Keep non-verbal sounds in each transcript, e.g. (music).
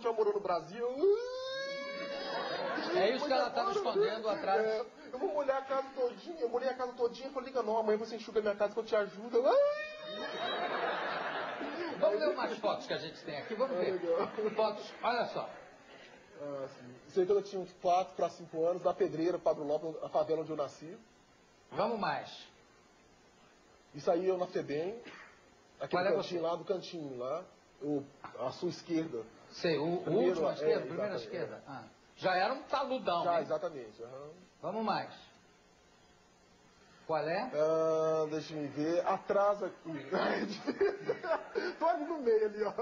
morando no Brasil. É isso que ela estava Olha, escondendo atrás. É, eu vou molhar a casa todinha, eu molhei a casa todinha, eu falei, liga não, amanhã você enxuga a minha casa que eu te ajudo. Eu! Vamos ver umas fotos que a gente tem aqui, vamos ver. Legal. Fotos, olha só. Ah. Isso aí quando eu tinha uns 4 para 5 anos, na Pedreira, Padre Lopes, a favela onde eu nasci. Vamos mais. Isso aí eu na FEBEM, Qual aquele é cantinho lá do cantinho lá, a sua esquerda. Sei, o, o último à é, esquerda, primeiro à esquerda. Ah, já era um taludão. Já, exatamente. aham. Vamos mais. Qual é? Ah, deixa eu ver. Atrás aqui. (laughs) Tô ali no meio ali, ó.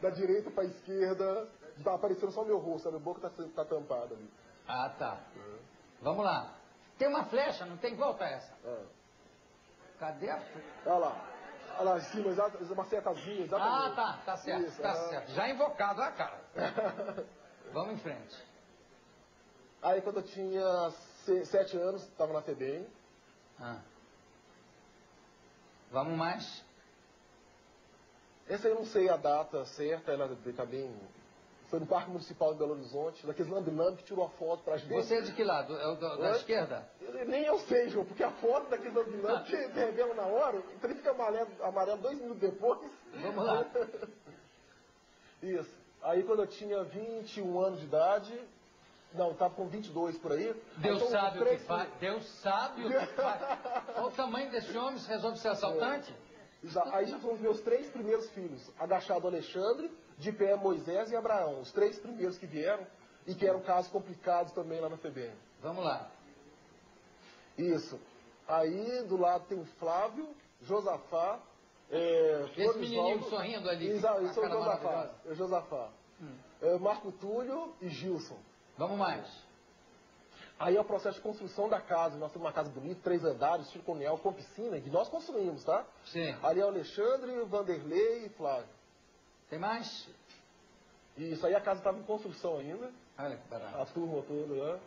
Da direita pra esquerda. Tá aparecendo só meu rosto, a minha boca tá, tá tampada ali. Ah, tá. Vamos lá. Tem uma flecha, não tem? Volta essa. Ah. Cadê a flecha? Olha lá. Em cima, uma setazinha, Ah, exatamente. tá, tá certo, Isso, tá aham. certo. Já invocado a cara. (laughs) Vamos em frente. Aí quando eu tinha se- sete anos, tava na FEBEM. Ah. Vamos mais? Essa eu não sei a data certa, ela tá bem... Foi no Parque Municipal de Belo Horizonte, daqueles lambi-lambi que tirou a foto pra gente. Você é de que lado? É o do- da esquerda? Nem eu sei, João, porque a foto daqueles lambi-lambi que revela na hora, então ele fica amarelo, amarelo dois minutos depois. Vamos lá. (laughs) Isso. Aí quando eu tinha 21 anos de idade, não, tava com 22 por aí. Deus Então, sabe o que faz. Deus sabe o que (laughs) faz. Qual o tamanho desse homem se resolve ser assaltante? Já- aí já foram os meus três primeiros filhos. Agachado Alexandre, de pé Moisés e Abraão. Os três primeiros que vieram e que eram casos complicados também lá na FEBEM. Vamos lá. Isso. Aí do lado tem o Flávio, Josafá, é, Esse menininho sorrindo ali. A Isso é o Josafá. É o Josafá. É, Marco Túlio e Gilson. Vamos mais. Aí é o processo de construção da casa. Nós temos uma casa bonita, três andares, estilo colonial, com piscina, que nós construímos, tá? Sim. Ali é o Alexandre, Vanderlei e Flávio. Tem mais? Isso aí a casa estava em construção ainda, Olha que barato. a turma toda, né?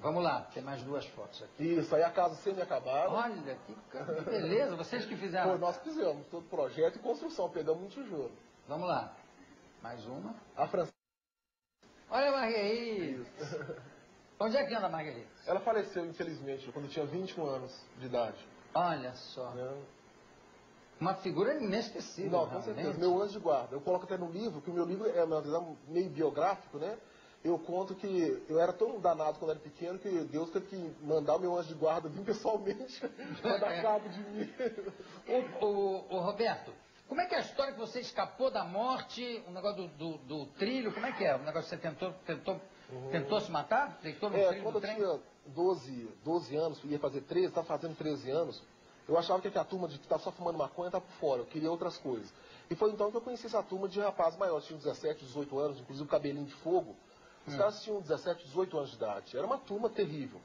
Vamos lá, tem mais duas fotos aqui. Isso aí a casa semi-acabada. Olha que, beleza, vocês que Foi, fizeram. nós fizemos todo projeto e construção, pegamos um tijolo. Vamos lá. Mais uma. A Francine, Olha a Marguerite. (laughs) Onde é que anda a Marguerite? ela faleceu, infelizmente, quando tinha 21 anos de idade. Olha só. Né? Uma figura inesquecível. Não, com realmente. certeza. Meu anjo de guarda. Eu coloco até no livro, que o meu livro é verdade, meio biográfico, né? Eu conto que eu era tão danado quando era pequeno que Deus teve que mandar o meu anjo de guarda vir pessoalmente (laughs) para dar cabo de mim. O, o- o Roberto, como é que é a história que você escapou da morte, o negócio do, do- do trilho, como é que é? O negócio que você tentou, tentou, tentou se matar? Deitou no É, trilho quando do eu trem? tinha 12, 12 anos, ia fazer 13, estava fazendo 13 anos, eu achava que a turma de que estava só fumando maconha estava por fora, eu queria outras coisas. E foi então que eu conheci essa turma de rapazes maiores, tinham 17, 18 anos, inclusive cabelinho de fogo. Os caras tinham 17, 18 anos de idade. Era uma turma terrível.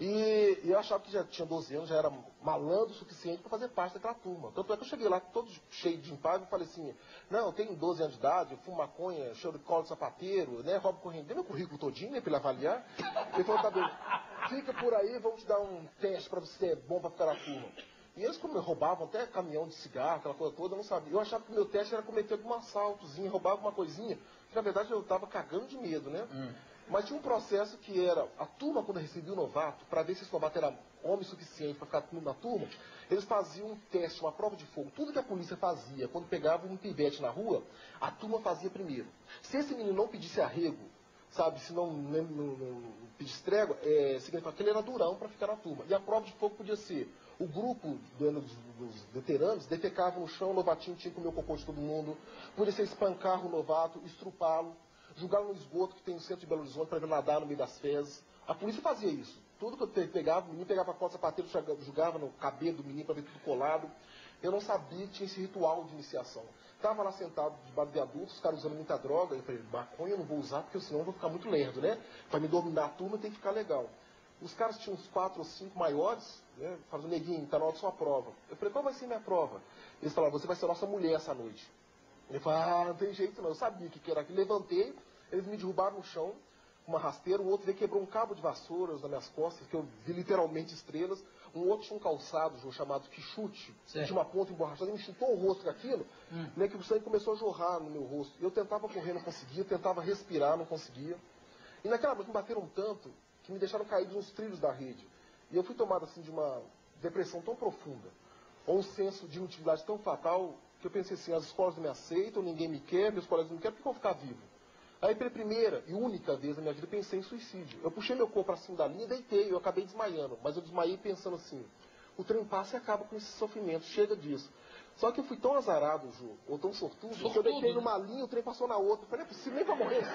E, e eu achava que já tinha 12 anos, já era malandro o suficiente para fazer parte daquela turma. Tanto é que eu cheguei lá todo cheio de impável e falei assim, não, eu tenho 12 anos de idade, eu fumo maconha, cheiro de cola de sapateiro, né, roubo corrente. Dei meu currículo todinho, né, para ele avaliar. Ele falou, tá bem, fica por aí, vamos te dar um teste para você ser bom para ficar na turma. E eles como roubavam até caminhão de cigarro, aquela coisa toda, eu não sabia. Eu achava que o meu teste era cometer algum assaltozinho, roubar alguma coisinha. Que, na verdade eu estava cagando de medo, né? Mas tinha um processo que era, a turma quando recebia o novato, para ver se esse novato era homem suficiente para ficar na turma, eles faziam um teste, uma prova de fogo. Tudo que a polícia fazia, quando pegava um pivete na rua, a turma fazia primeiro. Se esse menino não pedisse arrego, sabe, se não, não, não, não pedisse trégua, é, significava que ele era durão para ficar na turma. E a prova de fogo podia ser, o grupo do- dos, dos veteranos defecava no chão, o novatinho tinha que comer o cocô de todo mundo, podia ser espancar o novato, estrupá-lo, jogá-lo no esgoto que tem no centro de Belo Horizonte para ele nadar no meio das fezes. A polícia fazia isso. Tudo que eu pe- pegava, o menino pegava a costa sapateiro, joga- jogava no cabelo do menino para ver tudo colado. Eu não sabia que tinha esse ritual de iniciação. Estava lá sentado debaixo de adultos, os caras usando muita droga. Eu falei, maconha eu não vou usar porque senão eu vou ficar muito lerdo, né? Para me dominar a turma tem que ficar legal. Os caras tinham uns quatro ou cinco maiores, né? Falaram, neguinho, tá na hora da sua prova. Eu falei, qual vai ser minha prova? Eles falaram, você vai ser nossa mulher essa noite. Eu falei, ah, não tem jeito não. Eu sabia o que que era aquilo. Levantei, eles me derrubaram no chão, uma rasteira, o outro veio quebrou um cabo de vassouras nas minhas costas, que eu vi literalmente estrelas. Um outro tinha um calçado João, chamado quichute, tinha uma ponta emborrachada, ele me chutou o rosto com aquilo, hum. né, que o sangue começou a jorrar no meu rosto. Eu tentava correr, não conseguia, tentava respirar, não conseguia. E naquela noite me bateram tanto que me deixaram cair nos trilhos da rede. E eu fui tomado assim de uma depressão tão profunda, ou um senso de inutilidade tão fatal, que eu pensei assim, as escolas não me aceitam, ninguém me quer, meus colegas não me querem, por que eu vou ficar vivo? Aí pela primeira e única vez na minha vida pensei em suicídio. Eu puxei meu corpo para cima da linha e deitei, eu acabei desmaiando. Mas eu desmaiei pensando assim, o trem passa e acaba com esse sofrimento, chega disso. Só que eu fui tão azarado, Ju, ou tão sortudo, sortudo que eu deitei numa linha e o trem passou na outra. Eu falei, não é possível nem pra morrer assim.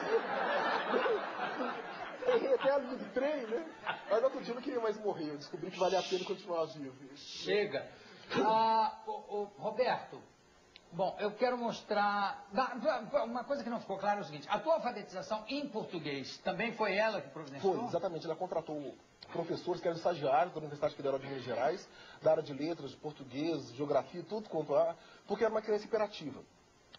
(laughs) Errei até a linha do trem, né? Mas outro dia eu não queria mais morrer. Eu descobri que vale a pena continuar vivo. Chega. Ah, o, o, Roberto, Bom, eu quero mostrar. Uma coisa que não ficou clara é o seguinte: a tua alfabetização em português também foi ela que providenciou? Foi, exatamente. Ela contratou professores que eram estagiários da Universidade Federal de Minas Gerais, da área de letras, português, geografia, tudo quanto há, porque era uma criança imperativa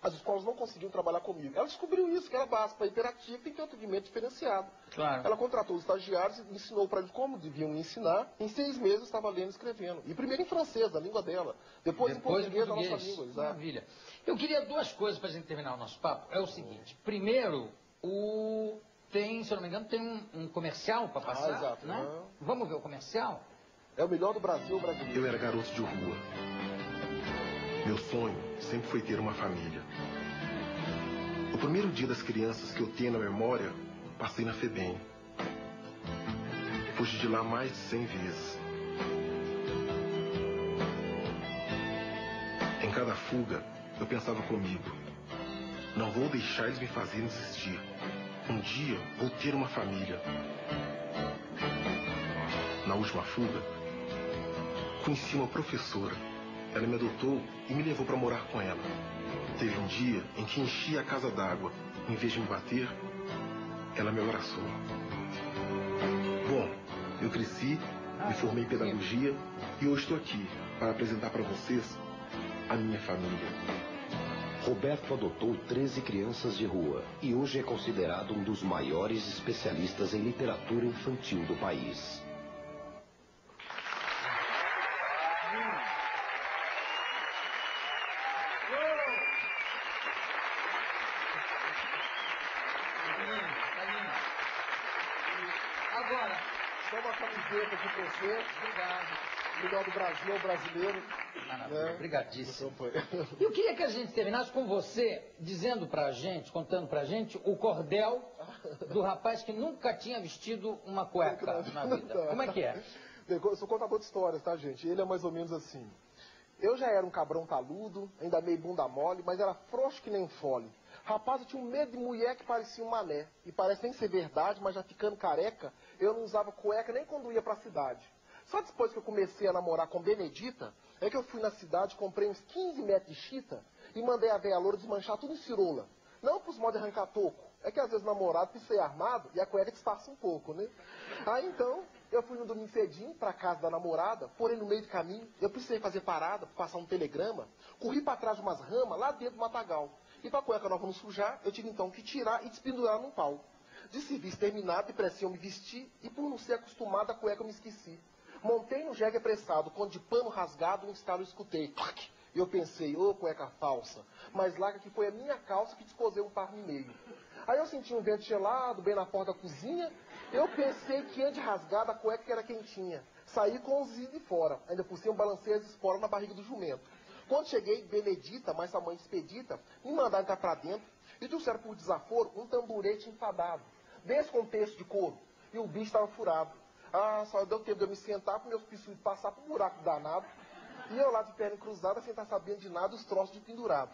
as escolas não conseguiam trabalhar comigo. Ela descobriu isso, que era básico, para hiperativo tem que ter um atendimento diferenciado. Claro. Ela contratou os estagiários e ensinou para eles como deviam me ensinar. Em seis meses eu estava lendo e escrevendo. E primeiro em francês, a língua dela. Depois, Depois em português, português, a nossa língua. Exato. Maravilha. Eu queria duas coisas para a gente terminar o nosso papo. É o seguinte. Primeiro, o... tem, se eu não me engano, tem um, um comercial para ah, passar. Ah, exato. Né? Vamos ver o comercial? É o melhor do Brasil brasileiro. Eu era garoto de rua. Meu sonho sempre foi ter uma família. O primeiro dia das crianças que eu tenho na memória, passei na FEBEM. Fugi de lá mais de cem vezes. Em cada fuga, eu pensava comigo: não vou deixar eles me fazerem desistir. Um dia vou ter uma família. Na última fuga, conheci uma professora ela me adotou e me levou para morar com ela. Teve um dia em que enchi a casa d'água. Em vez de me bater, ela me abraçou. Bom, eu cresci, me formei em pedagogia e hoje estou aqui para apresentar para vocês a minha família. Roberto adotou 13 crianças de rua e hoje é considerado um dos maiores especialistas em literatura infantil do país. Melhor do Brasil ao brasileiro. Maravilha, né? obrigadíssimo. Eu queria que a gente terminasse com você dizendo pra gente, contando pra gente, o cordel do rapaz que nunca tinha vestido uma cueca na vida. Como é que é? Eu sou contador de histórias, tá, gente? Ele é mais ou menos assim. Eu já era um cabrão taludo, ainda meio bunda mole, mas era frouxo que nem fole. Rapaz, eu tinha um medo de mulher que parecia um mané. E parece nem ser verdade, mas já ficando careca, eu não usava cueca nem quando ia pra cidade. Só depois que eu comecei a namorar com Benedita, é que eu fui na cidade, comprei uns 15 metros de chita e mandei a velha loura desmanchar tudo em cirola. Não pros modos de arrancar toco. É que às vezes o namorado precisa ser armado e a cueca disfarça um pouco, né? Aí então, eu fui no domingo cedinho pra casa da namorada, porém no meio do caminho, eu precisei fazer parada passar um telegrama, corri para trás de umas ramas lá dentro do matagal. E pra cueca nova não sujar, eu tive então que tirar e despendurar num pau. De serviço terminado, e eu me vestir, e por não ser acostumado, a cueca eu me esqueci. Montei no jegue apressado, quando de pano rasgado um estalo escutei. E eu pensei, ô oh, cueca falsa, mas larga que foi a minha calça que descosei um par no meio. Aí eu senti um vento gelado, bem na porta da cozinha. Eu pensei que ia de rasgada a cueca que era quentinha. Saí com os de fora. Ainda por cima balancei as esporas na barriga do jumento. Quando cheguei, Benedita, mais a mãe expedita, me mandaram entrar pra dentro e trouxeram por desaforo um tamburete enfadado, desse contexto de couro. E o bicho estava furado. Ah, só deu tempo de eu me sentar para meus pissudos passar por um buraco danado. E eu lá de perna cruzada, sem estar sabendo de nada, os troços de pendurado.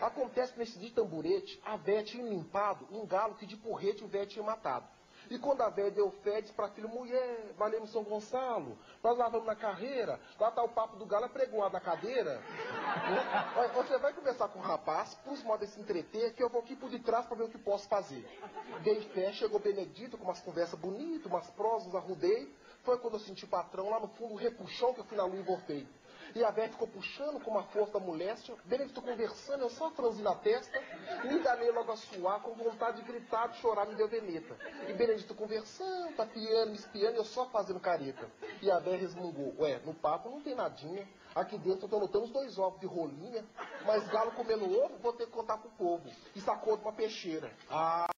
Acontece que nesse de tamburete, a véia tinha limpado um galo que de porrete o véia tinha matado. E quando a velha deu fé, disse para a filha, mulher, valemos São Gonçalo, nós lá vamos na carreira, lá está o papo do galo apregoado na cadeira. (laughs) Você vai conversar com o rapaz, por modo de se entreter, que eu vou aqui por detrás para ver o que posso fazer. Dei fé, chegou Benedito com umas conversas bonitas, umas prosas, arrudei. Foi quando eu senti o patrão lá no fundo, o repuxão que eu fui na lua e voltei. E a Beth ficou puxando com uma força moléstia. Benedito conversando, eu só franzindo a testa. Me danei logo a suar, com vontade de gritar, de chorar, me deu veneta. E Benedito conversando, tapiando, me espiando, eu só fazendo careta. E a Beth resmungou, ué, no papo não tem nadinha. Aqui dentro eu tô notando os dois ovos de rolinha, mas galo comendo ovo, vou ter que contar pro povo. E sacou de uma peixeira. Ah...